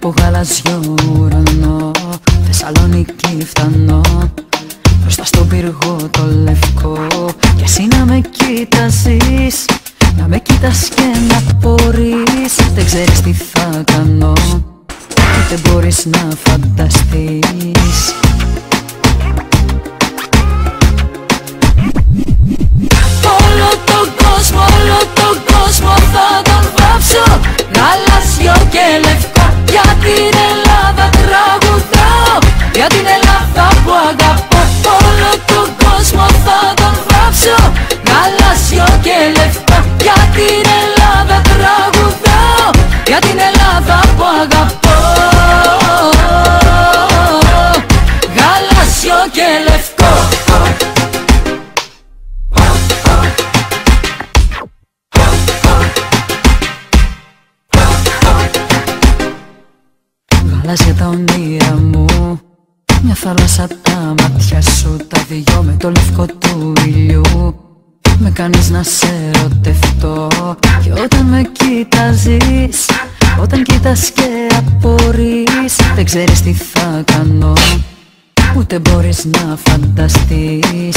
Βλέπω γαλαζιό ουρανό Θεσσαλονίκη φτανώ Μπροστά στον πύργο το λευκό. Κι εσύ να με κοίταζεις Να με κοίτας και να μπορείς Δεν ξέρεις τι θα κάνω. Ούτε μπορείς να φανταστείς και λευκό. Γαλάζια τα όνειρα μου. Μια θάλασσα τα μάτια σου Τα δυο με το λευκό του ήλιου. Με κάνεις να σε ερωτευτώ. Και όταν με κοιτάζεις Όταν κοιτάς και απορείς Δεν ξέρεις τι θα κάνω Ούτε μπορείς να φανταστείς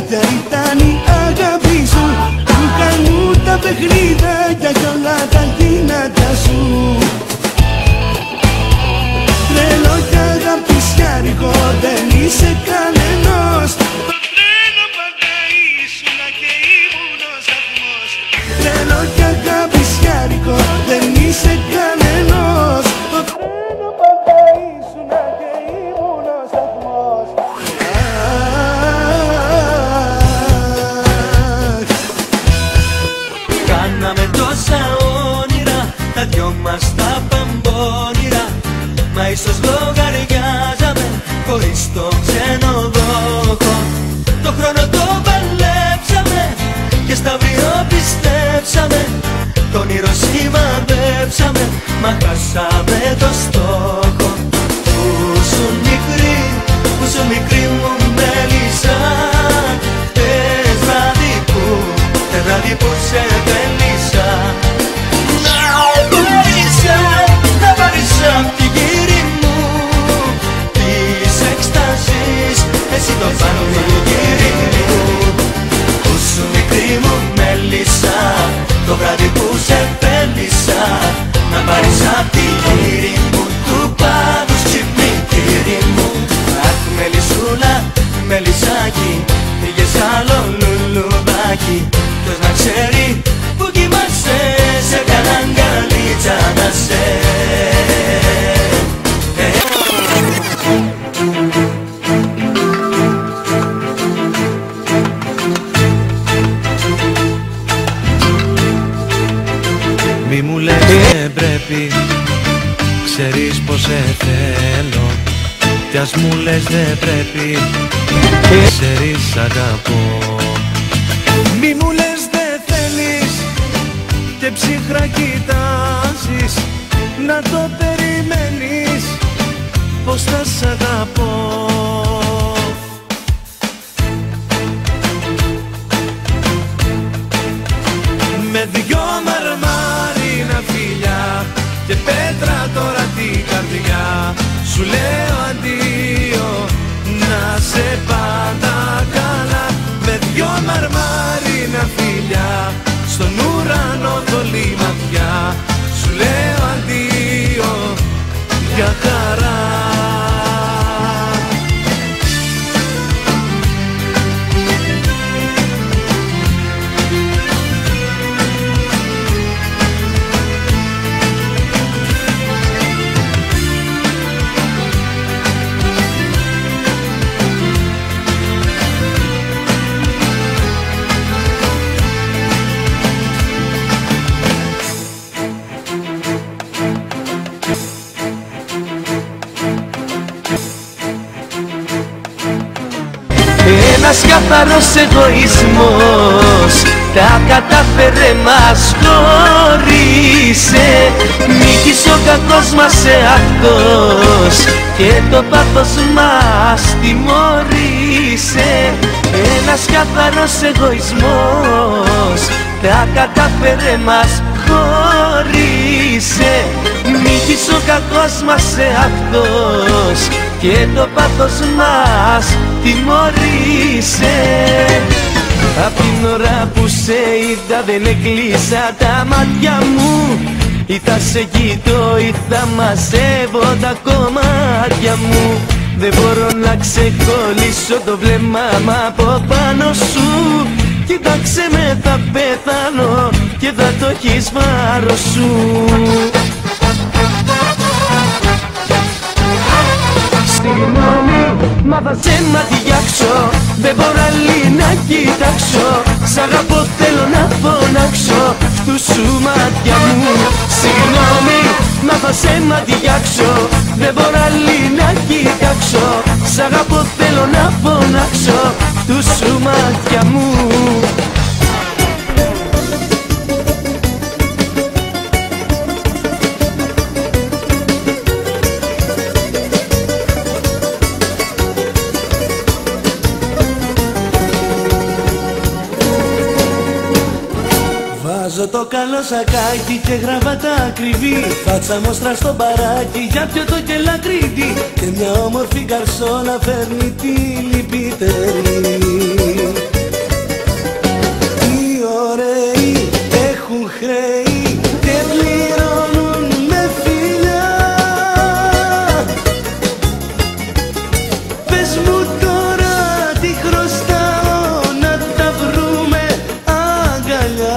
gaita Μα κασαμε το στόμα tarde. Κι ας μου λες δεν πρέπει Ξέρεις αγαπώ. Μη μου λες δεν θέλεις Και ψυχρά κοιτάζεις. Να το περιμένεις. Πως θα σ' αγαπώ. ένας καθαρός εγωισμός. Τα κατάφερε μας χωρίσε νίκησε ο κακός μας και το πάθος μας τιμωρήσε ένας καθαρός εγωισμός. Τα κατάφερε μας χωρίσε νίκησε ο κακός μας και το πάθος μας τιμωρήσε Απ' την ώρα που σε είδα δεν έκλεισα τα μάτια μου. Ή θα σε κοιτώ ή θα μαζεύω τα κομμάτια μου. Δεν μπορώ να ξεκολλήσω το βλέμμα μ' από πάνω σου. Κοίταξε με θα πεθάνω και θα το έχεις βάρος σου. Συγγνώμη μα θα σε ματιάξω Δεν μπορώ άλλη να κοιτάξω. Σ' αγαπώ θέλω να φωνάξω. Του σου μάτια μου. Συγγνώμη, μα θα σε ματιάξω Δεν μπορώ άλλη να κοιτάξω. Σ' αγαπώ θέλω να φωνάξω. Του σου μάτια μου Βάζω το καλό σακάκι και γραβάτα ακριβή. Φάτσα μόστρα στο μπαράκι για ποιο το κελακρίδι Και μια όμορφη καρσόνα φέρνει τη λυπητερή Οι ωραίοι έχουν χρέη και πληρώνουν με φιλιά. Πες μου τώρα τι χρωστάω να τα βρούμε αγκαλιά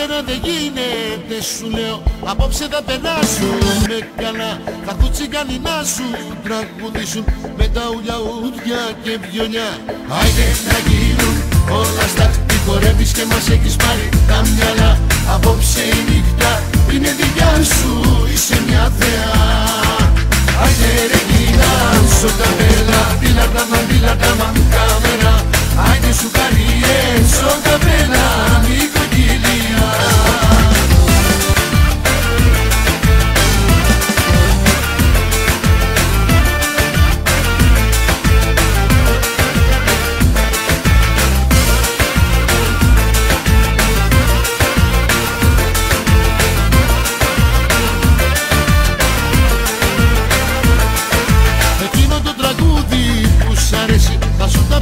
Καλύτερα δεν γίνεται σου λέω. Απόψε θα περάσουμε καλά Θα έρθουν τσιγκάνοι να σου τραγουδήσουν. Με τα ουλιαούδια και βιολιά Άιντε να γίνουν όλα στα Τι χορεύεις και μας έχεις πάρει τα μυαλά. Απόψε η νύχτα είναι δικιά σου Είσαι μια θεά Άιντε ρε γίνα στο καπέλα Δίλα τα μα, δίλα τα μα,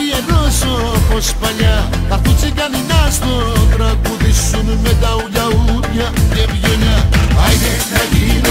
Θα σου τα πιενώσω όπως παλιά. Θα έρθουν τσιγκάνοι να στο τραγουδήσουν Με τα ουλιαούδια και βιολιά Άιντε να γίνουν